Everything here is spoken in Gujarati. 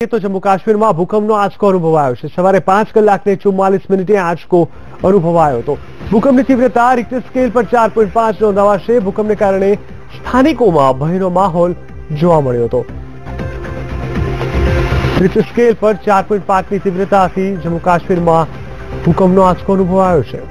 તો જમ્મુ કાશ્મીરમાં ભૂકંપનો આંચકો અનુભવાયો છે. સવારે પાંચ કલાકને ચુમ્માલીસ મિનિટે આંચકો અનુભવાયો હતો. ભૂકંપની તીવ્રતા રિક્ટર સ્કેલ પર ચાર પોઈન્ટ પાંચ નોંધાવાશે ભૂકંપને કારણે સ્થાનિકોમાં ભયનો માહોલ જોવા મળ્યો હતો. રિક્ટર સ્કેલ પર ચાર પોઈન્ટ પાંચની તીવ્રતાથી જમ્મુ કાશ્મીરમાં ભૂકંપનો આંચકો અનુભવાયો છે.